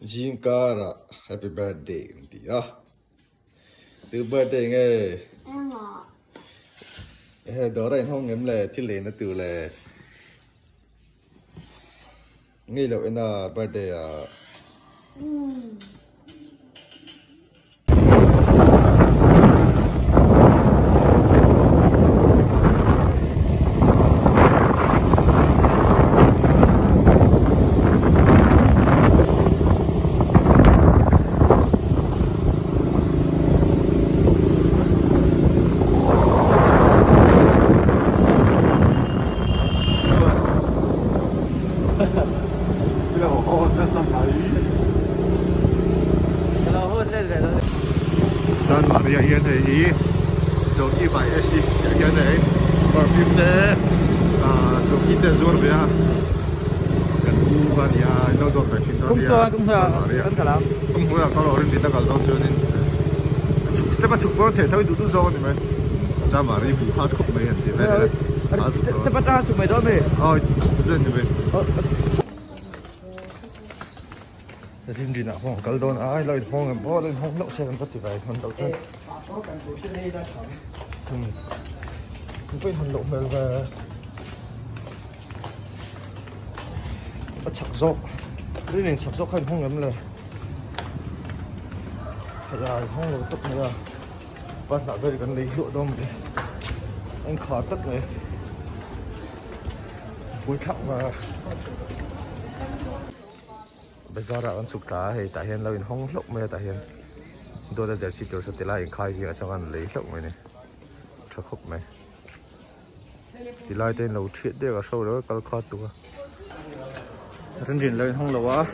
Jim Cara happy birthday đi à từ birthday nghe. Em ạ. Hè đó đây không em là thiết lệ nó từ là nghĩ là em là birthday à? Bây giờ họ đã sắp lại Hello, hôn lên rồi đó. San Maria Yên thì ý. Chỗ y bài ấy xí cái này ở phim thế à chỗ y tế rồi bây giờ gần u và nhà nó đột về trên đó Cũng cho, cũng cho. Maria Vẫn cả lắm. không có là có rồi thì ta cần đâu cho nên. Chụp thế mà chụp có thể thôi đủ đủ rồi thì mày. Ra mà đi phụ hát khúc mày 금 đi nào không cần đồn ai lời không bỏ lên không lỗ xe vẫn có thể vậy hơn đầu tiên không phải hành động mà là bắt chặt dốc cái này chặt dốc hay không em là thật là không được tốt nữa bắt lại đây cần lấy lụa đông đi, anh khó tất này cuối khóc và bây giờ là anh chụp tá hay tại hiện là không lộng mày tại hiện. Đôi ta giờ chỉ tiêu sắp tới lại khai gì ở trong anh lấy lốc mày này. Cho khóc mày thì lại tên lâu chuyện để có sâu đó, có khó tụ thân điện lên không lâu á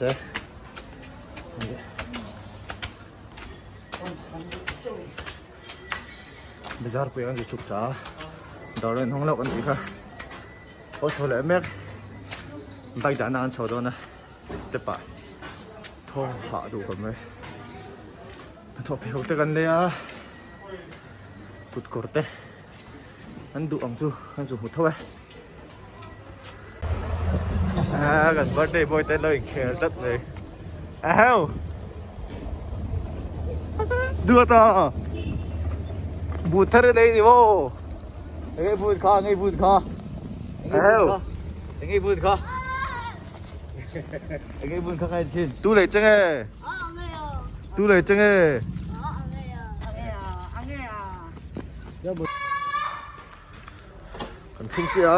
sẽ. Bây giờ bây giờ chụp tá đó lên không lốc ăn gì cả. Có số lẻ mét? Bay đã nan chỗ đó nè tiếp bài thô hạ đủ rồi mấy thô phiếu tới gần đây à cút cột đấy anh đủ ông chú anh dùng một thôi à gần birthday boy tới lời khéo rất này áo đưa ta bụt thơ đây đi vô ngay bụt kha ngay bụt kha áo ngay bụt kha ngay bụt kha ngay trên. Tu lấy chân ấy tu lấy chân ấy còn phun chia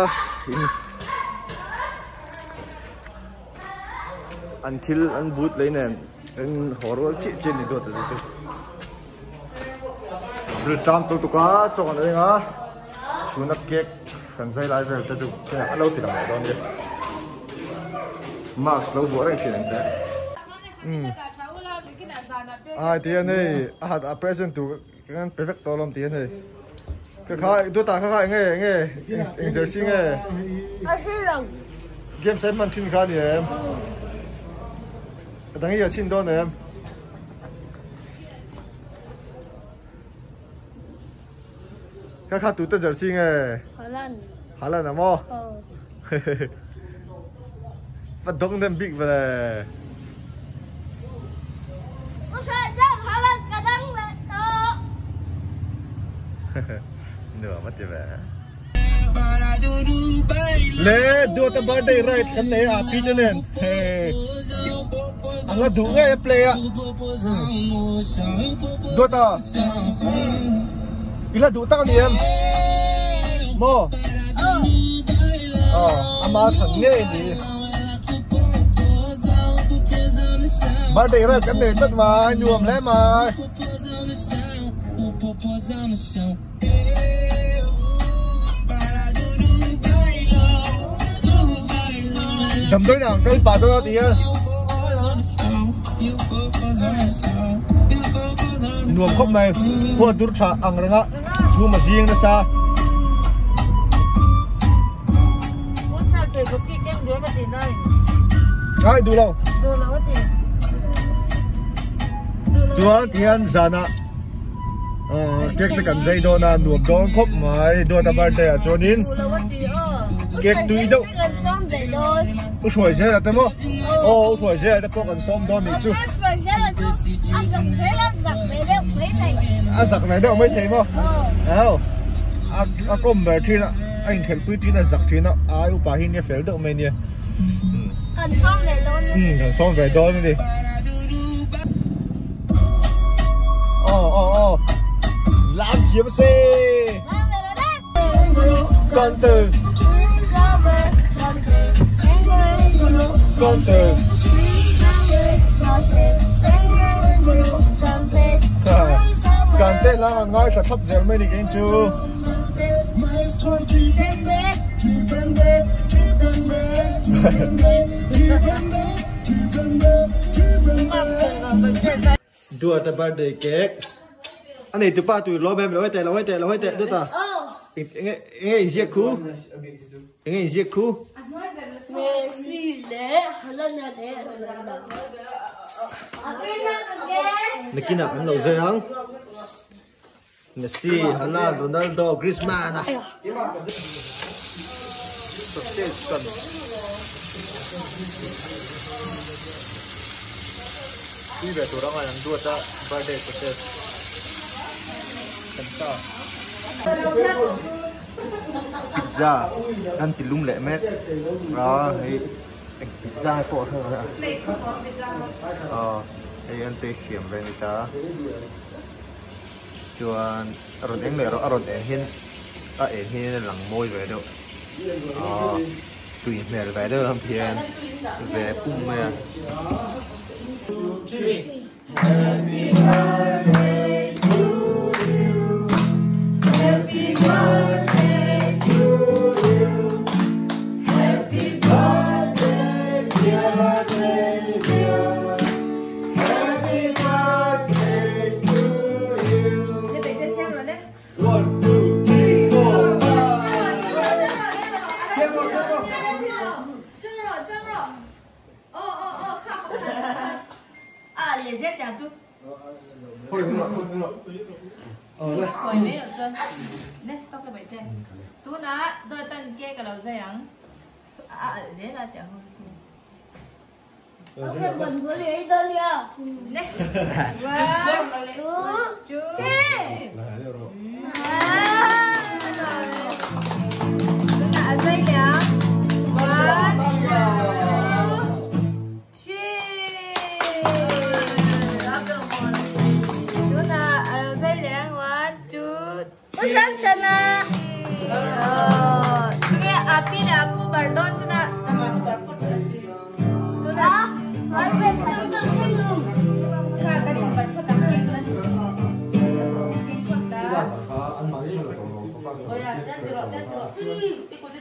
until anh bút lấy nè. Anh họ rồi chị trên này được rồi. Rồi trăm tôi tôi có chọn đây ngá chú nắp cake cần dây lại về tôi chụp. Cái lâu thì làm ở đó đi Max lâu bữa đây thì làm thế à tiền này à à present tu cái perfect to lắm tiền này cái khai tôi ta khai nghe nghe. Anh giờ xin nghe. À xin lòng game xem mình xin khai đi em. Đang giờ xin đó nè em cái khai tụt giờ xin nghe. Hà Lan. Hả là nằm mò bắt đông đem big về. Này nửa mất tiền về. Le do the birthday right kan ne a pi nen he anga du nge play a do ta ila du ta ni em mo ờ. Ờ ama thằng nghe đi birthday right kan ne tất mà nhuộm lẽ mà. Đầm đôi nào cái bà tôi thì nuông khóc mày qua dur cha ang ranga chu mà riêng nó sa có sao trời có cái kem chúa thiên zana ờ kek ta kan zai do na nuam dong khop mai do ta birthday a chonin kek tui do u shoi je la tamo ô u shoi je ta ko kan som do mi chu a sak này đâu mới thấy mà áo a a kom ber thi na anh khel pui thi na zak thi na ai u pa hi ne fel do me ne ừ kan som về đó đi chiếm xe con từ. Con từ. Cần tên là ngay sẽ thấp dẻo mấy đi kiến chú. Đùa ta birthday cake anh này tụi ba tụi lo lo hết tệ hết tệ hết tệ đó ta nghe nghe giết cú nghe giết cú Niki nak kan lo zayang Messi, Hala, Ronaldo, Griezmann ah. Sukses kan. Ini dah orang yang dua tak birthday Pizza kan tilung lẹ mét. Đó, thì pizza của thơ. Ờ, thì anh tê xiêm về người ta. chuan a ron eng le ro a ron e hin a e hin lang moi ve do a tui mel ve do lam pian ve pum me chân. Tú ná, đôi tân kia cả đầu dây ắng. À, dễ là chàng không chú. Đây. Wow. Chú. Tú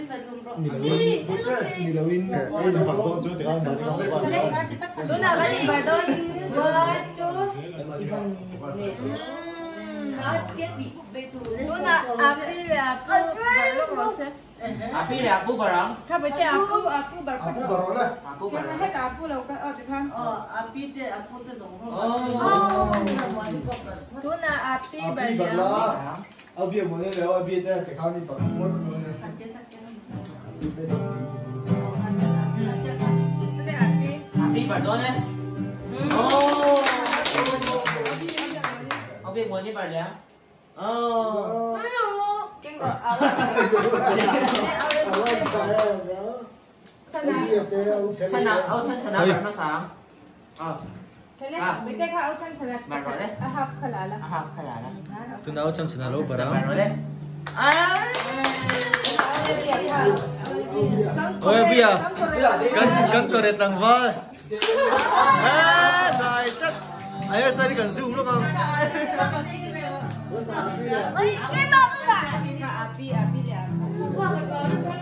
Ikut din bedroom bro. mình là win này đây là bằng con chưa thì ăn mà đi không có Tu nak kali bardon. One, two. Tu nak api lah aku bardon rasa. Api le aku barang. Kau betul aku aku aku bardon. baru lah Aku Kena barang. hai aku lah kau oh Tuhan. Oh. Tu nak api api bardon. bala api mo ne le api te te khani pa mo mo ne Tu nak api. Api bardon le. Oh. Api mo ni barang. Oh. Keng ro awak. Sana. Chana, au chan chana barang sang. Oh. Kaya bete ka au chan sana. Baru le. A half kalala. Ahap kalala. tu nào chẳng chana lo bara Barang le. Ay. Ôi bây giờ Cân cân cờ đẹp tầng vơi Rồi chắc Ấy zoom đúng không? Ini apa? Api, api, api.